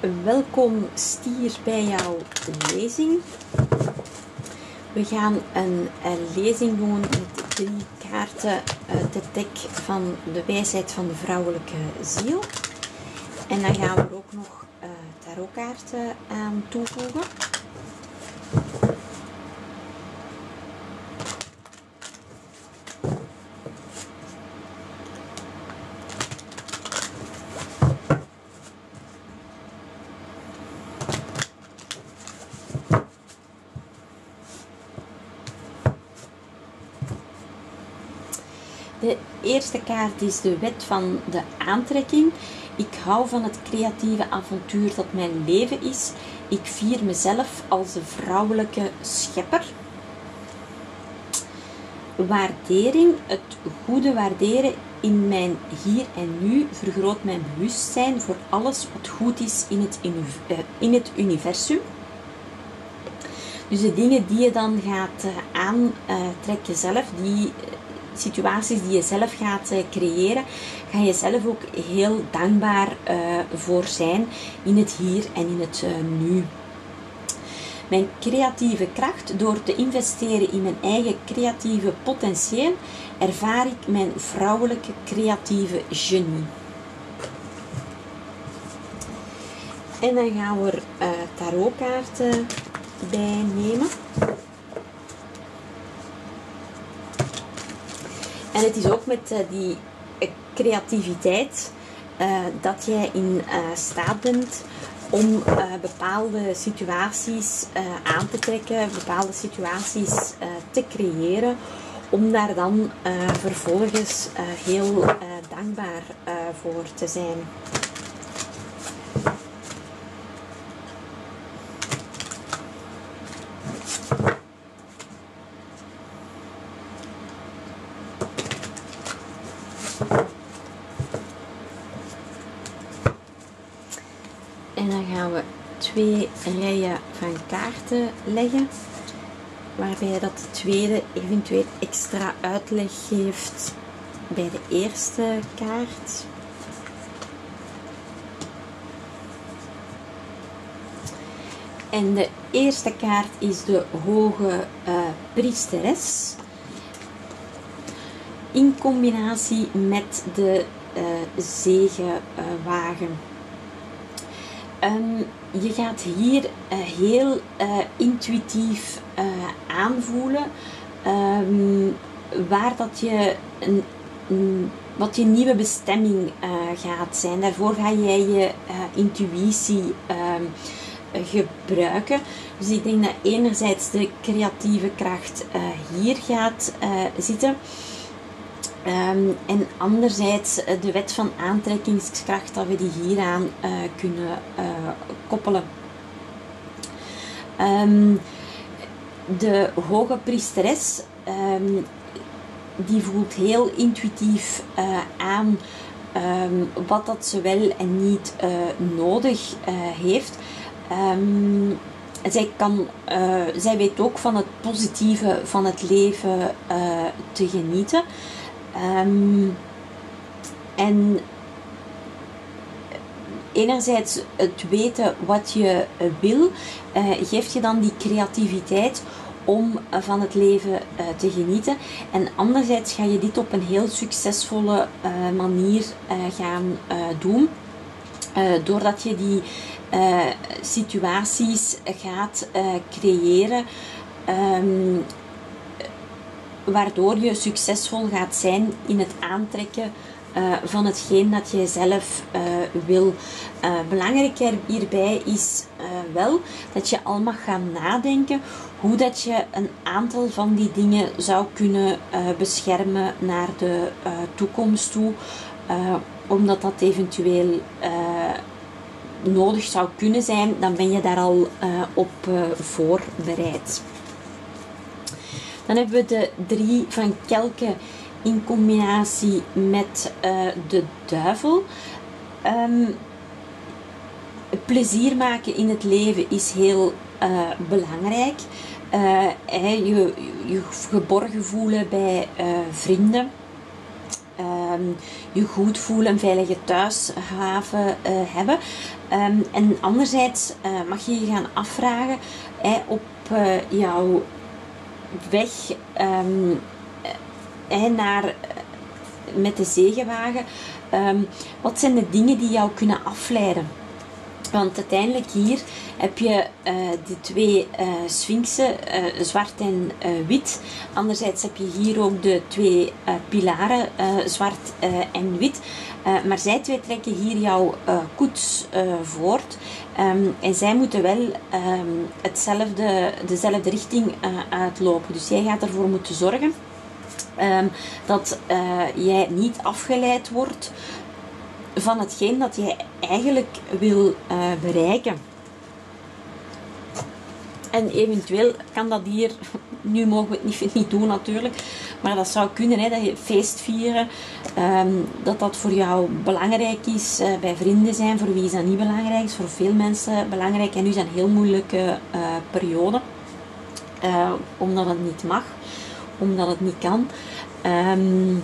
welkom stier bij jouw lezing. We gaan een, lezing doen met drie kaarten uit het dek van de wijsheid van de vrouwelijke ziel. En dan gaan we ook nog uh, tarotkaarten aan toevoegen. De eerste kaart is de wet van de aantrekking. Ik hou van het creatieve avontuur dat mijn leven is. Ik vier mezelf als de vrouwelijke schepper. Waardering, het goede waarderen in mijn hier en nu vergroot mijn bewustzijn voor alles wat goed is in het, in het universum. Dus de dingen die je dan gaat aantrekken zelf, die situaties die je zelf gaat eh, creëren, ga je zelf ook heel dankbaar uh, voor zijn in het hier en in het uh, nu. Mijn creatieve kracht, door te investeren in mijn eigen creatieve potentieel, ervaar ik mijn vrouwelijke creatieve genie. En dan gaan we er tarotkaarten bij nemen. En het is ook met uh, die uh, creativiteit uh, dat jij in staat bent om bepaalde situaties aan te trekken, bepaalde situaties te creëren, om daar dan vervolgens heel dankbaar voor te zijn. En dan gaan we twee rijen van kaarten leggen. Waarbij dat de tweede eventueel extra uitleg geeft bij de eerste kaart. En de eerste kaart is de hoge uh, priesteres. In combinatie met de uh, zegenwagen. Um, je gaat hier uh, heel uh, intuïtief uh, aanvoelen um, waar dat je een, wat je nieuwe bestemming gaat zijn. Daarvoor ga jij je intuïtie um, gebruiken. Dus ik denk dat enerzijds de creatieve kracht hier gaat zitten. Um, en anderzijds de wet van aantrekkingskracht, dat we die hieraan uh, kunnen uh, koppelen. Um, de hoge priesteres, um, die voelt heel intuïtief aan wat dat ze wel en niet nodig heeft. zij, kan, zij weet ook van het positieve van het leven te genieten. Um, en enerzijds het weten wat je wil, uh, geeft je dan die creativiteit om uh, van het leven te genieten. En anderzijds ga je dit op een heel succesvolle manier gaan doen. doordat je die situaties gaat creëren um, waardoor je succesvol gaat zijn in het aantrekken uh, van hetgeen dat je zelf uh, wil. Uh, belangrijk hierbij is wel dat je al mag gaan nadenken hoe dat je een aantal van die dingen zou kunnen beschermen naar de toekomst toe, omdat dat eventueel nodig zou kunnen zijn, dan ben je daar al op voorbereid. Dan hebben we de drie van Kelken in combinatie met uh, de duivel. Um, plezier maken in het leven is heel uh, belangrijk. Uh, je, je geborgen voelen bij vrienden. ehm, je goed voelen, een veilige thuishaven hebben. Ehm, en anderzijds mag je je gaan afvragen op jouw weg um, naar, met de zegenwagen, wat zijn de dingen die jou kunnen afleiden? Want uiteindelijk hier heb je uh, de twee uh, sphinxen, uh, zwart en wit. Anderzijds heb je hier ook de twee pilaren, zwart en wit. maar zij twee trekken hier jouw koets voort. Um, en zij moeten wel um, hetzelfde, dezelfde richting uitlopen. Dus jij gaat ervoor moeten zorgen um, dat jij niet afgeleid wordt van hetgeen dat jij eigenlijk wil uh, bereiken. En eventueel kan dat hier, nu mogen we het niet, niet doen natuurlijk, maar dat zou kunnen, hè, dat je feest vieren, um, dat dat voor jou belangrijk is. Uh, bij vrienden zijn, voor wie is dat niet belangrijk, is voor veel mensen belangrijk. En nu is een heel moeilijke uh, periode, omdat het niet mag, omdat het niet kan. Um,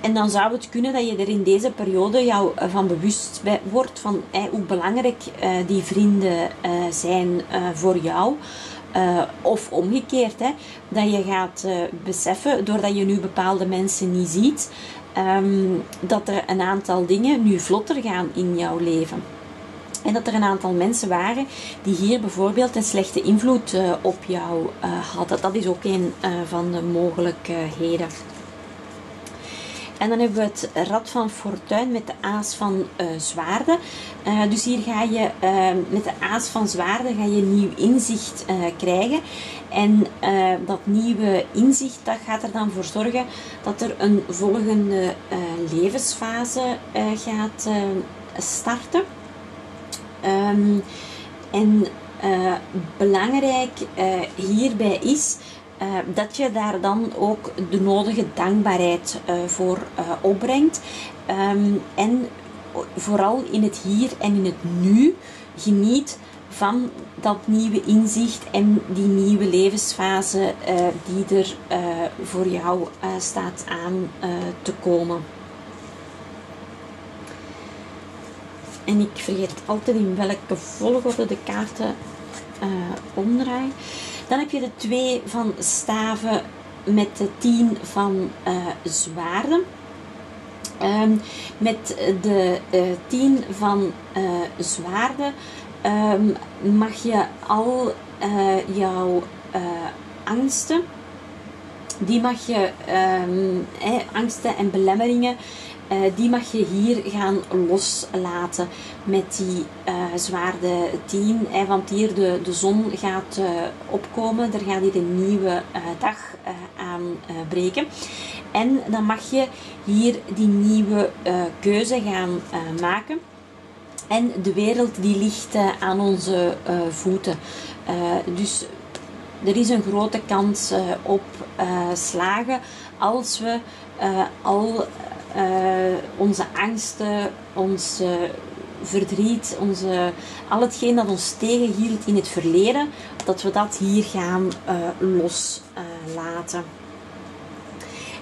en dan zou het kunnen dat je er in deze periode jou eh, van bewust wordt van hoe belangrijk uh, die vrienden zijn voor jou. of omgekeerd, hè, dat je gaat beseffen, doordat je nu bepaalde mensen niet ziet, um, dat er een aantal dingen nu vlotter gaan in jouw leven. En dat er een aantal mensen waren die hier bijvoorbeeld een slechte invloed op jou hadden. Dat is ook een van de mogelijkheden. En dan hebben we het rad van fortuin met de aas van uh, zwaarden. Uh, dus hier ga je uh, met de aas van zwaarden ga je nieuw inzicht krijgen. En dat nieuwe inzicht dat gaat er dan voor zorgen dat er een volgende levensfase gaat starten. Um, en belangrijk hierbij is uh, dat je daar dan ook de nodige dankbaarheid uh, voor uh, opbrengt. Um, en vooral in het hier en in het nu geniet van dat nieuwe inzicht en die nieuwe levensfase die er voor jou staat aan te komen. En ik vergeet altijd in welke volgorde de kaarten omdraai. Dan heb je de twee van staven met de tien van uh, zwaarden. Um, met de uh, tien van uh, zwaarden um, mag je al jouw angsten, die mag je, um, eh, angsten en belemmeringen, uh, die mag je hier gaan loslaten met die uh, zwaarde 10. Hè, want hier de, de zon gaat opkomen. Er gaat hier een nieuwe dag aanbreken. en dan mag je hier die nieuwe keuze gaan maken. En de wereld die ligt aan onze voeten. dus er is een grote kans op slagen als we al uh, onze angsten, ons verdriet, onze, al hetgeen dat ons tegenhield in het verleden, dat we dat hier gaan uh, loslaten.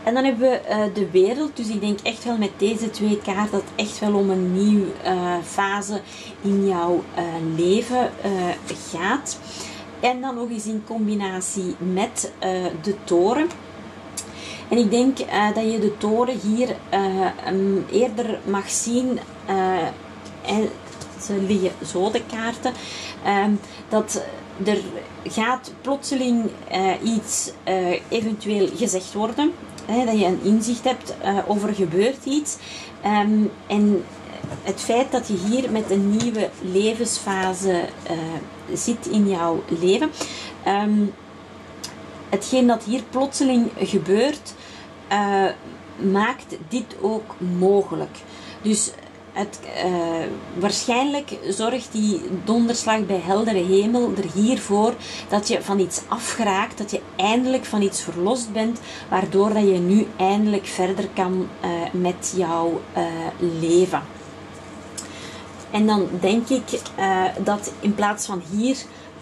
En dan hebben we de wereld. Dus ik denk echt wel met deze twee kaarten dat het echt wel om een nieuwe fase in jouw leven gaat. En dan nog eens in combinatie met de toren. En ik denk uh, dat je de toren hier uh, eerder mag zien. Uh, en ze liggen zo de kaarten. Ehm, dat er gaat plotseling iets eventueel gezegd worden. Hè, dat je een inzicht hebt over gebeurt iets. Um, en het feit dat je hier met een nieuwe levensfase zit in jouw leven. Um, hetgeen dat hier plotseling gebeurt, uh, maakt dit ook mogelijk. Dus het, uh, waarschijnlijk zorgt die donderslag bij heldere hemel er hiervoor dat je van iets afgeraakt, dat je eindelijk van iets verlost bent, waardoor dat je nu eindelijk verder kan uh, met jouw leven. En dan denk ik dat in plaats van hier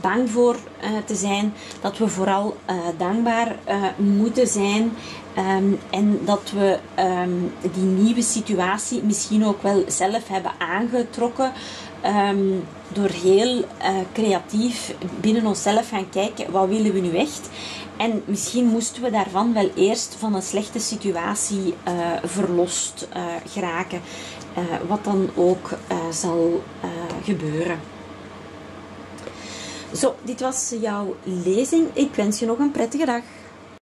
bang voor te zijn. Dat we vooral dankbaar moeten zijn. Ehm, en dat we ehm, die nieuwe situatie misschien ook wel zelf hebben aangetrokken. Um, door heel creatief binnen onszelf gaan kijken, wat willen we nu echt? En misschien moesten we daarvan wel eerst van een slechte situatie verlost uh, geraken. wat dan ook zal gebeuren. Zo, dit was jouw lezing. Ik wens je nog een prettige dag.